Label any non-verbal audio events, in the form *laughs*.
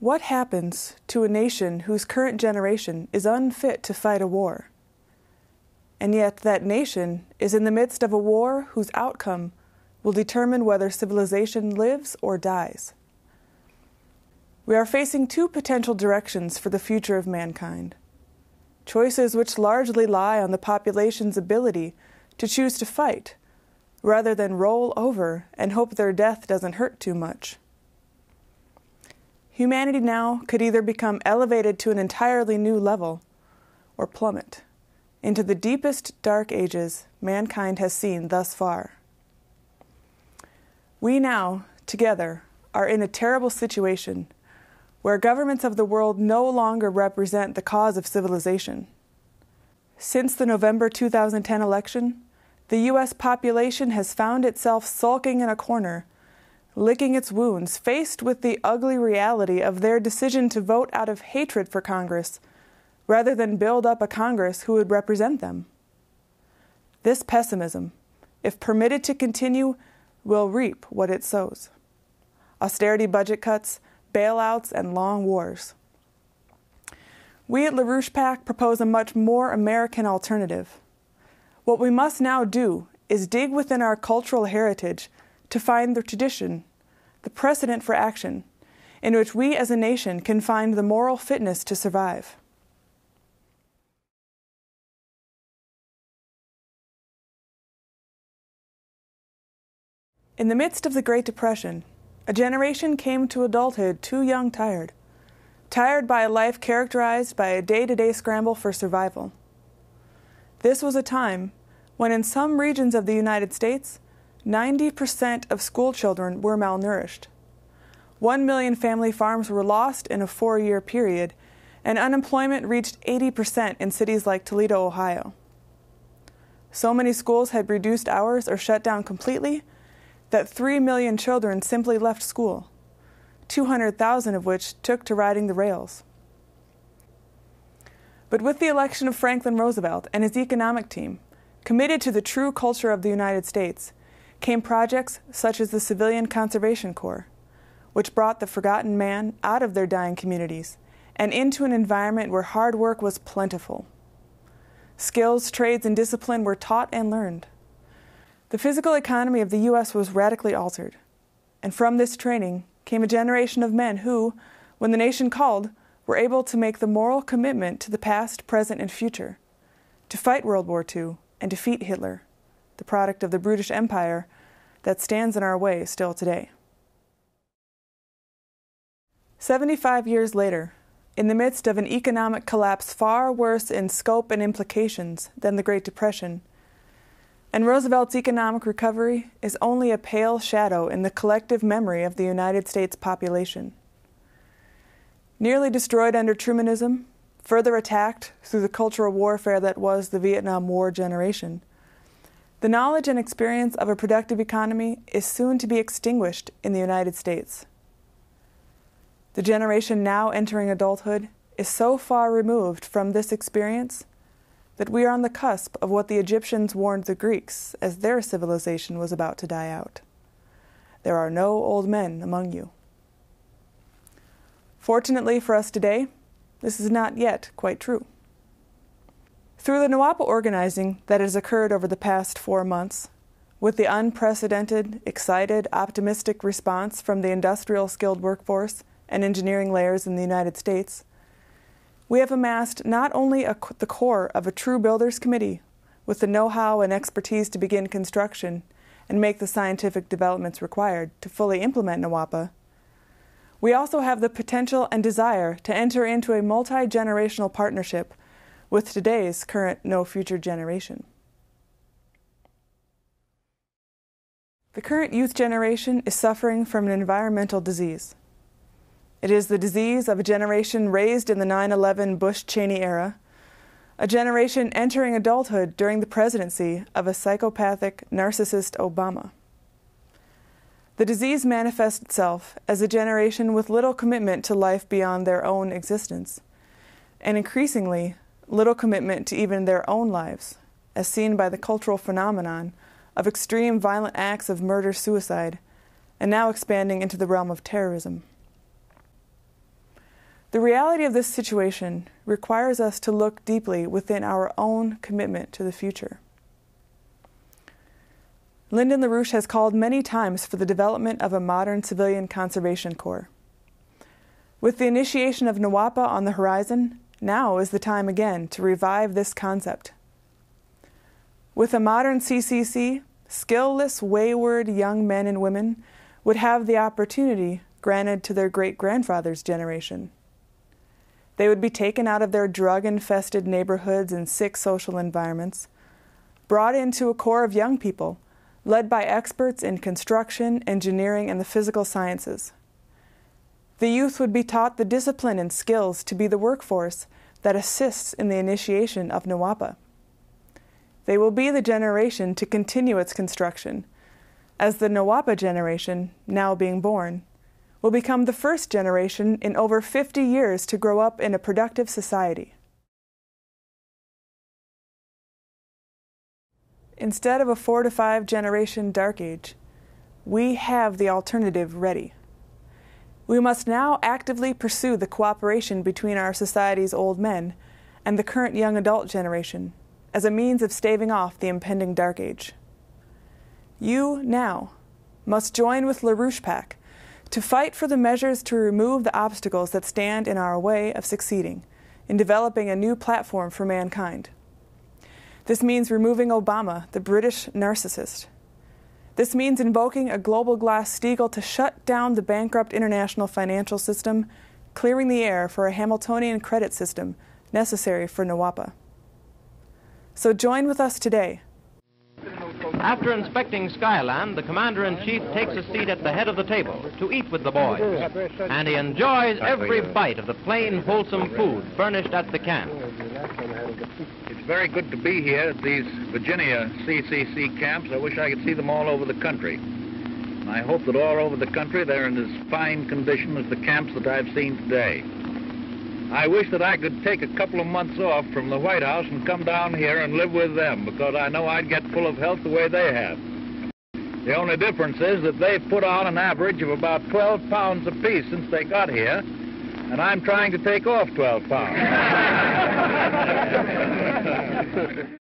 What happens to a nation whose current generation is unfit to fight a war? And yet, that nation is in the midst of a war whose outcome will determine whether civilization lives or dies. We are facing two potential directions for the future of mankind. Choices which largely lie on the population's ability to choose to fight, rather than roll over and hope their death doesn't hurt too much. Humanity now could either become elevated to an entirely new level or plummet into the deepest dark ages mankind has seen thus far. We now, together, are in a terrible situation where governments of the world no longer represent the cause of civilization. Since the November 2010 election, the U.S. population has found itself sulking in a corner licking its wounds, faced with the ugly reality of their decision to vote out of hatred for Congress rather than build up a Congress who would represent them. This pessimism, if permitted to continue, will reap what it sows austerity budget cuts, bailouts, and long wars. We at LaRouche PAC propose a much more American alternative. What we must now do is dig within our cultural heritage to find the tradition the precedent for action in which we as a nation can find the moral fitness to survive. In the midst of the Great Depression, a generation came to adulthood too young tired, tired by a life characterized by a day to day scramble for survival. This was a time when, in some regions of the United States, 90% of school children were malnourished. One million family farms were lost in a four year period, and unemployment reached 80% in cities like Toledo, Ohio. So many schools had reduced hours or shut down completely that 3 million children simply left school, 200,000 of which took to riding the rails. But with the election of Franklin Roosevelt and his economic team, committed to the true culture of the United States, came projects such as the Civilian Conservation Corps, which brought the forgotten man out of their dying communities and into an environment where hard work was plentiful. Skills, trades, and discipline were taught and learned. The physical economy of the U.S. was radically altered, and from this training came a generation of men who, when the nation called, were able to make the moral commitment to the past, present, and future, to fight World War II and defeat Hitler the product of the brutish empire that stands in our way still today. 75 years later, in the midst of an economic collapse far worse in scope and implications than the Great Depression, and Roosevelt's economic recovery is only a pale shadow in the collective memory of the United States population. Nearly destroyed under Trumanism, further attacked through the cultural warfare that was the Vietnam War generation, the knowledge and experience of a productive economy is soon to be extinguished in the United States. The generation now entering adulthood is so far removed from this experience that we are on the cusp of what the Egyptians warned the Greeks as their civilization was about to die out. There are no old men among you. Fortunately for us today, this is not yet quite true. Through the NAWAPA organizing that has occurred over the past four months, with the unprecedented, excited, optimistic response from the industrial skilled workforce and engineering layers in the United States, we have amassed not only a, the core of a true builders committee with the know how and expertise to begin construction and make the scientific developments required to fully implement NAWAPA, we also have the potential and desire to enter into a multi generational partnership with today's current no future generation. The current youth generation is suffering from an environmental disease. It is the disease of a generation raised in the 9 11 Bush Cheney era, a generation entering adulthood during the presidency of a psychopathic, narcissist Obama. The disease manifests itself as a generation with little commitment to life beyond their own existence, and increasingly little commitment to even their own lives, as seen by the cultural phenomenon of extreme violent acts of murder suicide, and now expanding into the realm of terrorism. The reality of this situation requires us to look deeply within our own commitment to the future. Lyndon LaRouche has called many times for the development of a modern civilian conservation corps. With the initiation of NAWAPA on the horizon, now is the time again to revive this concept. With a modern CCC, skillless, wayward young men and women would have the opportunity granted to their great grandfather's generation. They would be taken out of their drug infested neighborhoods and sick social environments, brought into a corps of young people led by experts in construction, engineering, and the physical sciences. The youth would be taught the discipline and skills to be the workforce that assists in the initiation of NAWAPA. They will be the generation to continue its construction, as the NAWAPA generation, now being born, will become the first generation in over 50 years to grow up in a productive society. Instead of a four to five generation dark age, we have the alternative ready. We must now actively pursue the cooperation between our society's old men and the current young adult generation as a means of staving off the impending dark age. You, now, must join with LaRouche PAC to fight for the measures to remove the obstacles that stand in our way of succeeding in developing a new platform for mankind. This means removing Obama, the British narcissist. This means invoking a global Glass-Steagall to shut down the bankrupt international financial system, clearing the air for a Hamiltonian credit system necessary for NAWAPA. So join with us today after inspecting Skyland, the commander-in-chief takes a seat at the head of the table to eat with the boys, and he enjoys every bite of the plain, wholesome food furnished at the camp. It's very good to be here at these Virginia CCC camps. I wish I could see them all over the country. I hope that all over the country they're in as fine condition as the camps that I've seen today. I wish that I could take a couple of months off from the White House and come down here and live with them because I know I'd get full of health the way they have. The only difference is that they've put on an average of about 12 pounds apiece since they got here, and I'm trying to take off 12 pounds. *laughs*